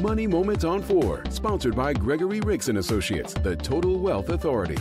Money Moments on 4, sponsored by Gregory Ricks and Associates, the Total Wealth Authority.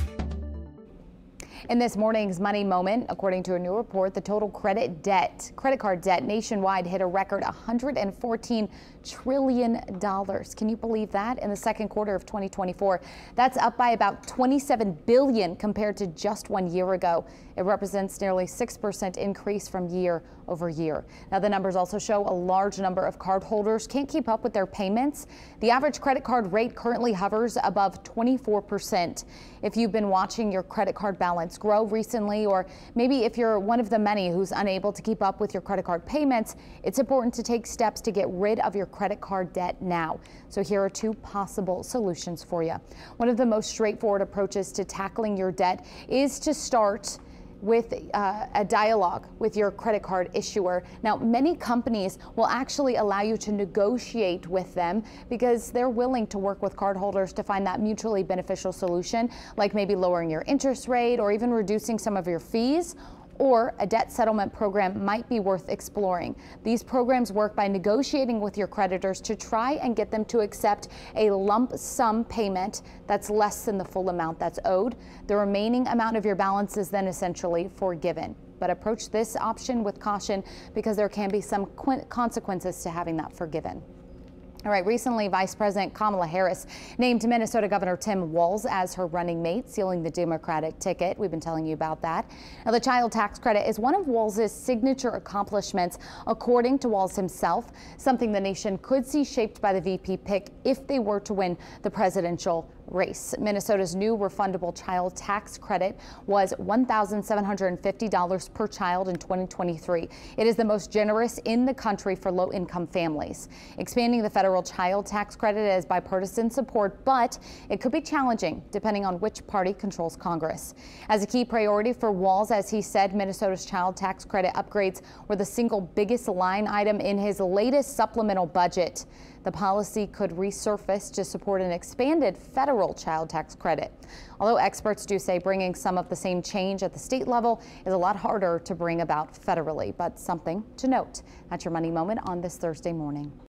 In this morning's money moment, according to a new report, the total credit debt, credit card debt nationwide hit a record 114 trillion dollars. Can you believe that? In the second quarter of 2024, that's up by about 27 billion compared to just one year ago. It represents nearly 6% increase from year over year. Now, the numbers also show a large number of cardholders can't keep up with their payments. The average credit card rate currently hovers above 24%. If you've been watching your credit card balance grow recently, or maybe if you're one of the many who's unable to keep up with your credit card payments, it's important to take steps to get rid of your credit card debt now. So here are two possible solutions for you. One of the most straightforward approaches to tackling your debt is to start with uh, a dialogue with your credit card issuer. Now, many companies will actually allow you to negotiate with them because they're willing to work with cardholders to find that mutually beneficial solution, like maybe lowering your interest rate or even reducing some of your fees or a debt settlement program might be worth exploring. These programs work by negotiating with your creditors to try and get them to accept a lump sum payment that's less than the full amount that's owed. The remaining amount of your balance is then essentially forgiven. But approach this option with caution because there can be some consequences to having that forgiven. All right, recently, Vice President Kamala Harris named Minnesota Governor Tim Walz as her running mate, sealing the Democratic ticket. We've been telling you about that. Now, the child tax credit is one of Walz's signature accomplishments, according to Walz himself, something the nation could see shaped by the VP pick if they were to win the presidential race. Minnesota's new refundable child tax credit was $1,750 per child in 2023. It is the most generous in the country for low income families. Expanding the federal child tax credit as bipartisan support, but it could be challenging depending on which party controls Congress. As a key priority for Walz, as he said, Minnesota's child tax credit upgrades were the single biggest line item in his latest supplemental budget. The policy could resurface to support an expanded federal child tax credit. Although experts do say bringing some of the same change at the state level is a lot harder to bring about federally, but something to note. That's your money moment on this Thursday morning.